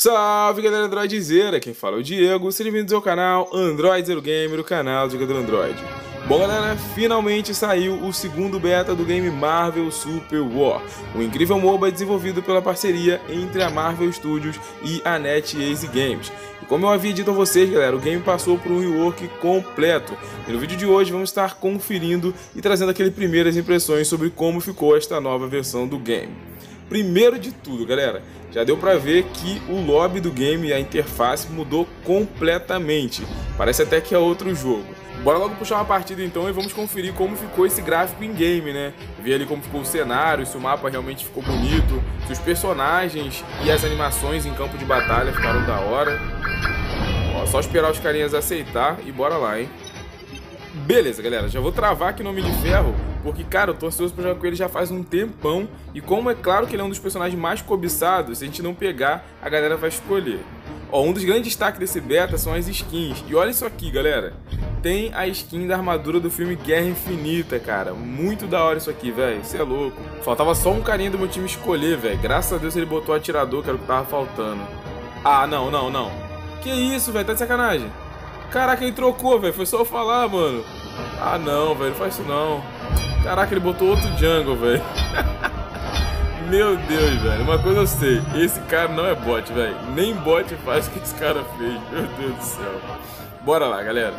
Salve galera Androidzeira, quem fala é o Diego, sejam bem-vindos ao canal Android Zero Gamer, o canal do jogador Android. Bom galera, finalmente saiu o segundo beta do game Marvel Super War, um incrível MOBA desenvolvido pela parceria entre a Marvel Studios e a NetEase Games. E como eu havia dito a vocês galera, o game passou por um rework completo, e no vídeo de hoje vamos estar conferindo e trazendo aquelas primeiras impressões sobre como ficou esta nova versão do game. Primeiro de tudo, galera, já deu para ver que o lobby do game e a interface mudou completamente. Parece até que é outro jogo. Bora logo puxar uma partida então e vamos conferir como ficou esse gráfico em game, né? Ver ali como ficou o cenário, se o mapa realmente ficou bonito, se os personagens e as animações em campo de batalha ficaram da hora. Ó, só esperar os carinhas aceitar e bora lá, hein? Beleza, galera, já vou travar aqui no Homem de Ferro, porque, cara, eu tô ansioso pra jogar com ele já faz um tempão, e como é claro que ele é um dos personagens mais cobiçados, se a gente não pegar, a galera vai escolher. Ó, um dos grandes destaques desse beta são as skins, e olha isso aqui, galera, tem a skin da armadura do filme Guerra Infinita, cara, muito da hora isso aqui, velho, isso é louco. Faltava só um carinha do meu time escolher, velho, graças a Deus ele botou atirador, que era o que tava faltando. Ah, não, não, não. Que isso, velho, tá de sacanagem. Caraca, ele trocou, velho. Foi só eu falar, mano. Ah, não, velho. Não faz isso, não. Caraca, ele botou outro jungle, velho. Meu Deus, velho. Uma coisa eu sei. Esse cara não é bot, velho. Nem bot faz o que esse cara fez. Meu Deus do céu. Bora lá, galera.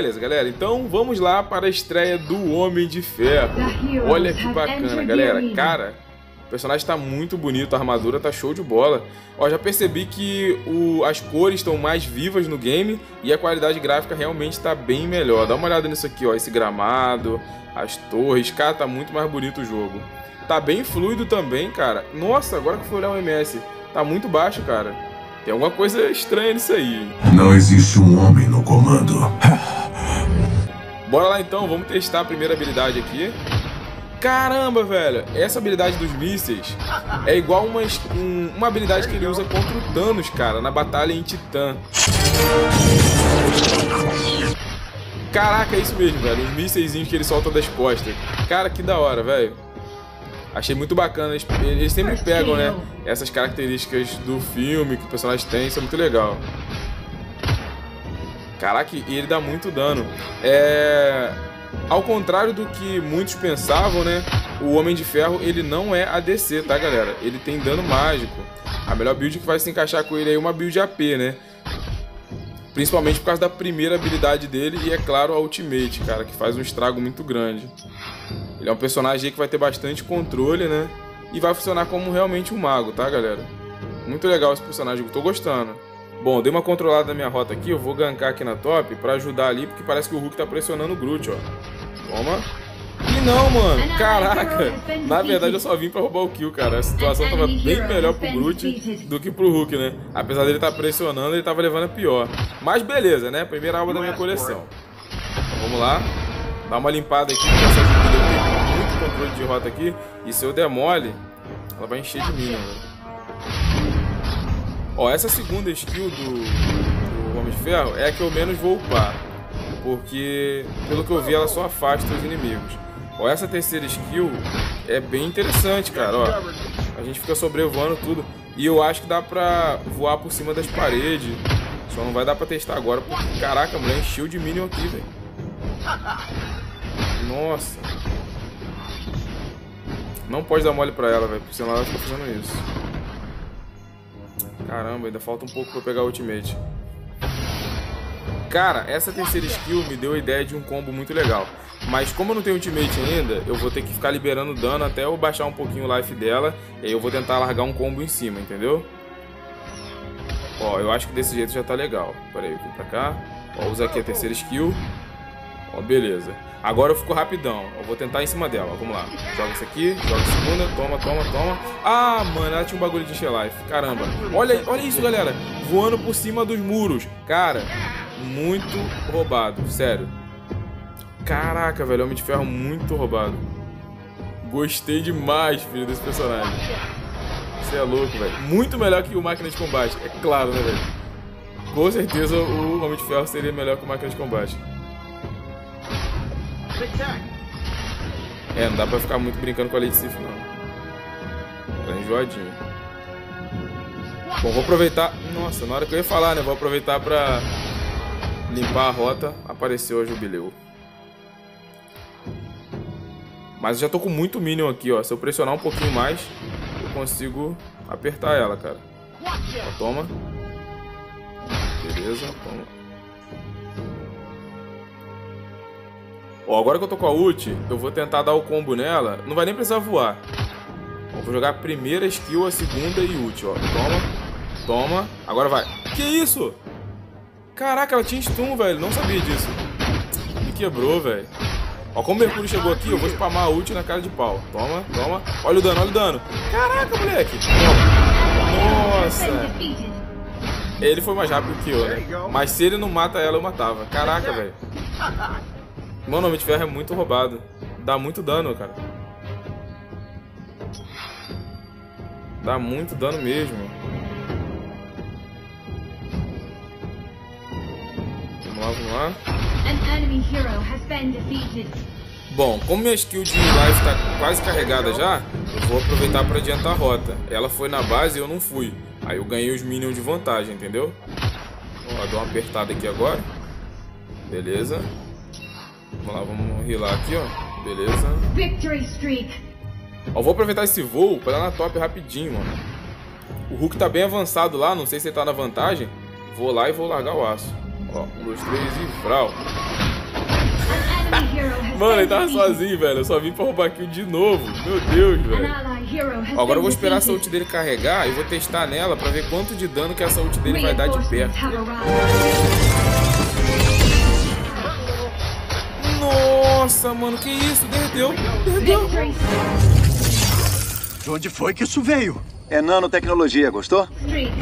Beleza, galera, então vamos lá para a estreia do Homem de Ferro. Olha que bacana, galera. Cara, o personagem está muito bonito, a armadura tá show de bola. Ó, já percebi que o, as cores estão mais vivas no game e a qualidade gráfica realmente está bem melhor. Dá uma olhada nisso aqui, ó, esse gramado, as torres, cara, tá muito mais bonito o jogo. Tá bem fluido também, cara. Nossa, agora que eu fui olhar o MS, tá muito baixo, cara. Tem alguma coisa estranha nisso aí. Não existe um homem no comando. Bora lá então, vamos testar a primeira habilidade aqui. Caramba, velho, essa habilidade dos mísseis é igual uma, um, uma habilidade que ele usa contra o Thanos, cara, na batalha em Titã. Caraca, é isso mesmo, velho, os mísseis que ele solta das costas. Cara, que da hora, velho. Achei muito bacana. Eles sempre pegam, né? Essas características do filme que o personagem tem. Isso é muito legal. Caraca, e ele dá muito dano. É... Ao contrário do que muitos pensavam, né? O Homem de Ferro, ele não é ADC, tá, galera? Ele tem dano mágico. A melhor build que vai se encaixar com ele é uma build AP, né? Principalmente por causa da primeira habilidade dele e, é claro, a Ultimate, cara, que faz um estrago muito grande. Ele é um personagem que vai ter bastante controle, né? E vai funcionar como realmente um mago, tá, galera? Muito legal esse personagem, eu tô gostando. Bom, dei uma controlada na minha rota aqui, eu vou gankar aqui na top pra ajudar ali, porque parece que o Hulk tá pressionando o Groot, ó. Toma. E não, mano, caraca. Na verdade eu só vim pra roubar o kill, cara. A situação tava bem melhor pro Groot do que pro Hulk, né? Apesar dele estar tá pressionando, ele tava levando a pior. Mas beleza, né? Primeira alma da minha coleção. Então, vamos lá. Dar uma limpada aqui, porque essa tem muito controle de rota aqui. E se eu der mole, ela vai encher de mim, velho. Ó, essa segunda skill do, do Homem de Ferro é a que eu menos vou upar. Porque, pelo que eu vi, ela só afasta os inimigos. Ó, essa terceira skill é bem interessante, cara, ó. A gente fica sobrevoando tudo. E eu acho que dá pra voar por cima das paredes. Só não vai dar pra testar agora, porque, caraca, mulher encheu de minion aqui, velho. Nossa. Não pode dar mole pra ela, velho, porque senão ela fica fazendo isso. Caramba, ainda falta um pouco pra pegar o ultimate. Cara, essa terceira skill me deu a ideia de um combo muito legal. Mas como eu não tenho ultimate ainda, eu vou ter que ficar liberando dano até eu baixar um pouquinho o life dela. E aí eu vou tentar largar um combo em cima, entendeu? Ó, eu acho que desse jeito já tá legal. Pera aí, vou pra cá. Ó, usa aqui a terceira skill. Ó, beleza. Agora eu fico rapidão. Eu vou tentar em cima dela. Vamos lá. Joga isso aqui. Joga segunda. Toma, toma, toma. Ah, mano. Ela tinha um bagulho de encher life. Caramba. Olha, olha isso, galera. Voando por cima dos muros. Cara, muito roubado. Sério. Caraca, velho. Homem de Ferro muito roubado. Gostei demais, filho, desse personagem. Você é louco, velho. Muito melhor que o Máquina de Combate. É claro, né, velho? Com certeza o Homem de Ferro seria melhor que o máquina de combate. É, não dá pra ficar muito brincando com a Lady Sif, não. Tá enjoadinho. Bom, vou aproveitar... Nossa, na hora que eu ia falar, né? Vou aproveitar pra limpar a rota. Apareceu a Jubileu. Mas já tô com muito Minion aqui, ó. Se eu pressionar um pouquinho mais, eu consigo apertar ela, cara. Ó, toma. Beleza, toma. Ó, agora que eu tô com a ult, eu vou tentar dar o combo nela. Não vai nem precisar voar. Ó, vou jogar a primeira skill, a segunda e ult, ó. Toma. Toma. Agora vai. Que isso? Caraca, ela tinha stun, velho. Não sabia disso. Me quebrou, velho. Ó, como o Mercúrio chegou aqui, eu vou spamar a ult na cara de pau. Toma, toma. Olha o dano, olha o dano. Caraca, moleque. Nossa. Ele foi mais rápido que eu, né? Mas se ele não mata ela, eu matava. Caraca, velho. Mano, o Homem de Ferro é muito roubado. Dá muito dano, cara. Dá muito dano mesmo. Vamos lá, vamos lá. Bom, como minha skill de life está quase carregada já, eu vou aproveitar para adiantar a rota. Ela foi na base e eu não fui. Aí eu ganhei os minions de vantagem, entendeu? Ó, dou uma apertada aqui agora. Beleza. Vamos lá, vamos rilar aqui, ó. Beleza. Victory streak. Ó, vou aproveitar esse voo para dar na top rapidinho, mano. O Hulk tá bem avançado lá, não sei se ele tá na vantagem. Vou lá e vou largar o aço. Ó, um, dois, três e vral. Mano, ele tava sozinho, velho. Eu só vim pra roubar kill de novo. Meu Deus, velho. Agora eu vou esperar essa ult dele carregar e vou testar nela pra ver quanto de dano que essa ult dele vai dar de perto. Nossa, mano, que isso? Derreteu, derreteu. De onde foi que isso veio? É nanotecnologia, gostou?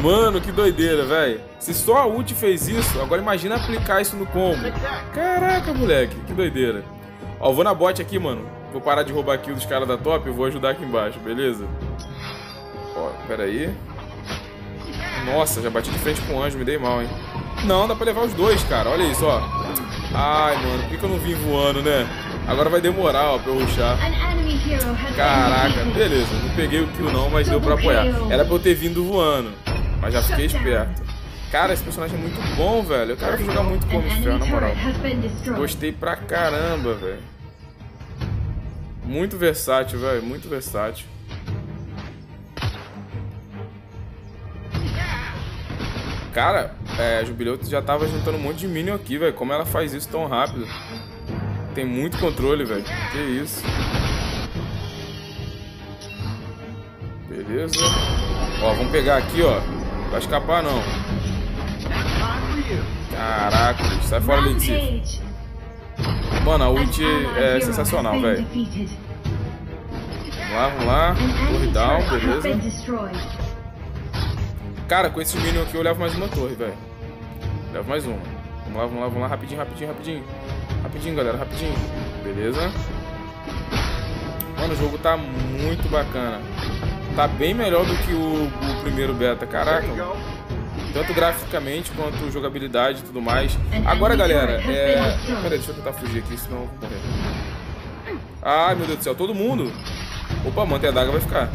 Mano, que doideira, velho. Se só a ult fez isso, agora imagina aplicar isso no combo. Caraca, moleque, que doideira. Ó, vou na bot aqui, mano. Vou parar de roubar kill dos caras da top e vou ajudar aqui embaixo, beleza? Ó, pera aí. Nossa, já bati de frente com o anjo, me dei mal, hein? Não, dá pra levar os dois, cara. Olha isso, ó. Ai, mano, por que, que eu não vim voando, né? Agora vai demorar, ó, pra eu ruxar. Caraca, beleza. Não peguei o kill não, mas deu pra apoiar. Era pra eu ter vindo voando. Mas já fiquei esperto. Cara, esse personagem é muito bom, velho. Eu quero jogar muito como ferro, na moral. Gostei pra caramba, velho. Muito versátil, velho. Muito versátil. Cara, é, a Jubileu já tava juntando um monte de minion aqui, velho. Como ela faz isso tão rápido? Tem muito controle, velho. Que isso. Beleza. Ó, vamos pegar aqui, ó. Não vai escapar, não. Caraca, bicho. Sai fora, Letícia. Mano, a ult é sensacional, velho. Vamos lá, vamos lá. Torre down, beleza. Cara, com esse minion aqui eu levo mais uma torre, velho. Levo mais uma. Vamos lá, vamos lá, vamos lá. Rapidinho, rapidinho, rapidinho. Rapidinho, galera, rapidinho. Beleza. Mano, o jogo tá muito bacana. Tá bem melhor do que o, o primeiro beta, caraca. Tanto graficamente quanto jogabilidade e tudo mais. Agora, galera, é... Pera deixa eu tentar fugir aqui, senão eu vou morrer. Ai, meu Deus do céu, todo mundo. Opa, mantém a daga, vai ficar.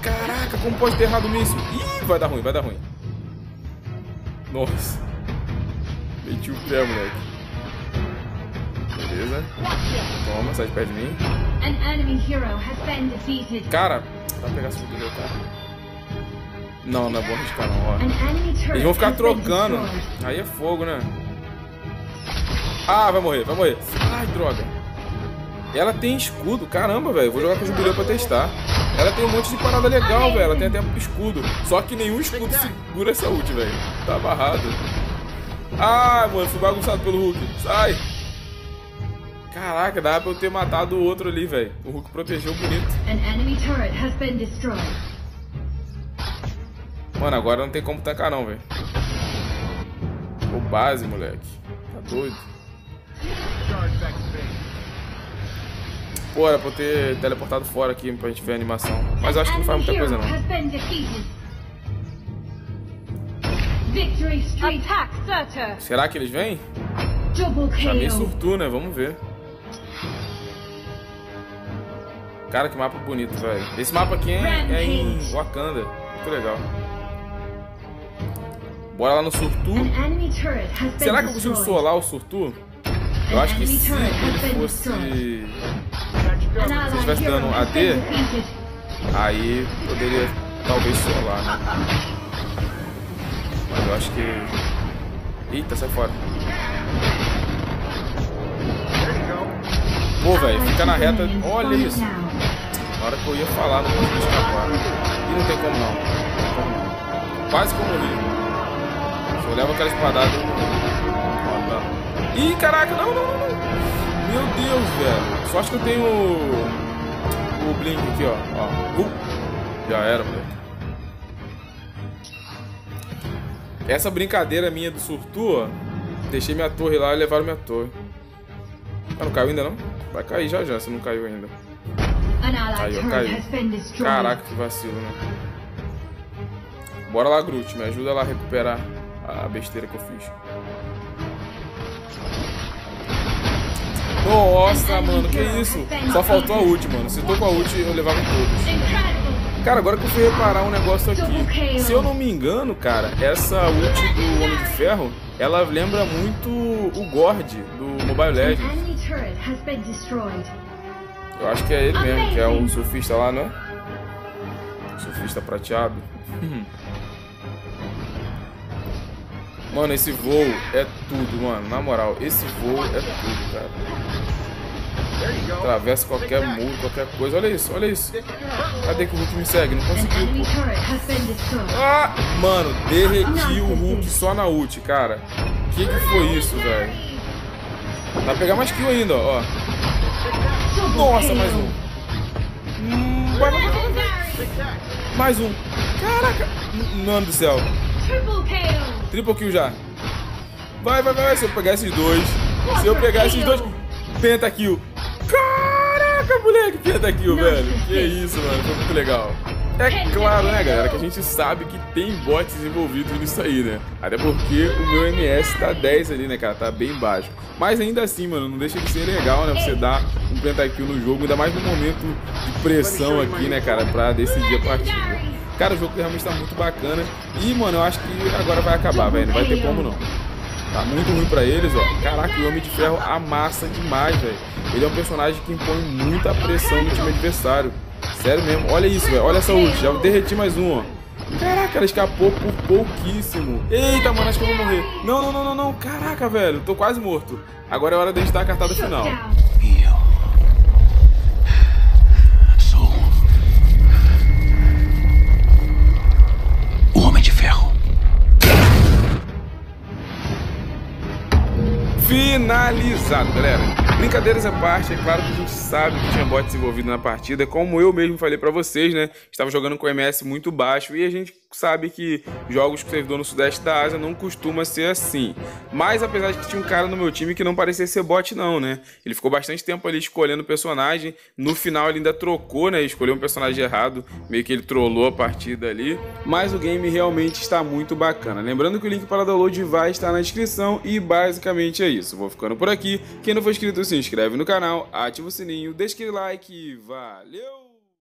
Caraca, como pode ter errado nisso? Ih, vai dar ruim, vai dar ruim. Nossa. Meti o pé, moleque. Beleza. Toma, sai de perto de mim. Cara, dá pra pegar esse jogo cara. Não, não é bom arriscar não, ó. Eles vão ficar trocando. Aí é fogo, né? Ah, vai morrer, vai morrer. Ai, droga. Ela tem escudo, caramba, velho. Vou jogar com o Jubileu pra testar. Ela tem um monte de parada legal, velho. Ela tem até escudo. Só que nenhum escudo segura essa ult, velho. Tá barrado. Ah, mano, fui bagunçado pelo Hulk. Sai. Caraca, dá pra eu ter matado o outro ali, velho. O Hulk protegeu bonito. Mano, agora não tem como tancar não, velho. O base, moleque. Tá doido. Pô, era pra eu ter teleportado fora aqui pra gente ver a animação. Mas acho que não faz muita coisa não. Será que eles vêm? Chamei. Surtu, né? Vamos ver. Cara, que mapa bonito, velho. Esse mapa aqui é, é em Wakanda. Muito legal. Bora lá no Surtu. Será que eu consigo solar o Surtu? Eu acho que se ele fosse... Ally estivesse dando AD. Aí poderia talvez solar, né? Mas eu acho que. Eita, sai fora. Pô, velho, fica na reta. Olha isso. Na hora que eu ia falar, não consegui escapar. E não tem como não. Não tem como não. Quase que eu morri. Se eu levo aquela espadada, eu tá. Ih, caraca, não, não, não, não. Meu Deus, velho. Só acho que eu tenho o, o Blink aqui, ó. ó. Uh, já era, moleque. Essa brincadeira minha do surtu, ó. Deixei minha torre lá e levaram minha torre. Ah, não caiu ainda não? Vai cair já já, se não caiu ainda. An ally Caiu. Caraca, que vacilo, né? Bora lá, Groot. Me ajuda lá a recuperar a besteira que eu fiz. Nossa, mano, que isso? Só faltou a ult, mano. Se tô com a ult, eu levava todos. Cara, agora que eu fui reparar um negócio aqui. Se eu não me engano, cara, essa ult do Homem de Ferro, ela lembra muito o Gord do Mobile Legends. Eu acho que é ele mesmo, que é o surfista lá, né? Surfista prateado. Mano, esse voo é tudo, mano. Na moral, esse voo é tudo, cara. Atravessa qualquer muro, qualquer coisa. Olha isso, olha isso. Cadê que o Hulk me segue? Não conseguiu, pô. Ah! Mano, derreti o Hulk só na ult, cara. Que que foi isso, velho? Dá pra pegar mais kill ainda, ó. Nossa, mais um. Hum, vai, vai, vai. Mais um. Caraca. Mano do céu. Triple kill já. Vai, vai, vai. Se eu pegar esses dois. Se eu pegar esses dois. Penta kill. Caraca, moleque. Penta kill, velho. Que isso, mano. Foi muito legal. É claro, né, galera, que a gente sabe que tem bots envolvidos nisso aí, né? Até porque o meu MS tá 10 ali, né, cara? Tá bem baixo. Mas ainda assim, mano, não deixa de ser legal, né? Você dar um pentakill no jogo, ainda mais no momento de pressão aqui, né, cara? Pra decidir a partida. Cara, o jogo realmente tá muito bacana. E, mano, eu acho que agora vai acabar, velho. Não vai ter como não. Tá muito ruim pra eles, ó. Caraca, o Homem de Ferro amassa demais, velho. Ele é um personagem que impõe muita pressão no time adversário. Sério mesmo. Olha isso, velho. Olha essa ult. Já derreti mais um, ó. Caraca, ela escapou por pouquíssimo. Eita, mano, acho que eu vou morrer. Não, não, não, não, não. Caraca, velho. Tô quase morto. Agora é hora de a gente dar a cartada final. Finalizado, galera. Brincadeiras à parte, é claro que a gente sabe que tinha bots envolvidos na partida, como eu mesmo falei pra vocês, né? Estava jogando com MS muito baixo e a gente sabe que jogos com servidor no sudeste da Ásia não costuma ser assim. Mas apesar de que tinha um cara no meu time que não parecia ser bot não, né? Ele ficou bastante tempo ali escolhendo personagem, no final ele ainda trocou, né? Escolheu um personagem errado, meio que ele trollou a partida ali. Mas o game realmente está muito bacana. Lembrando que o link para download vai estar na descrição e basicamente é isso. Vou ficando por aqui. Quem não for inscrito, se inscreve no canal, ativa o sininho, deixa aquele like valeu!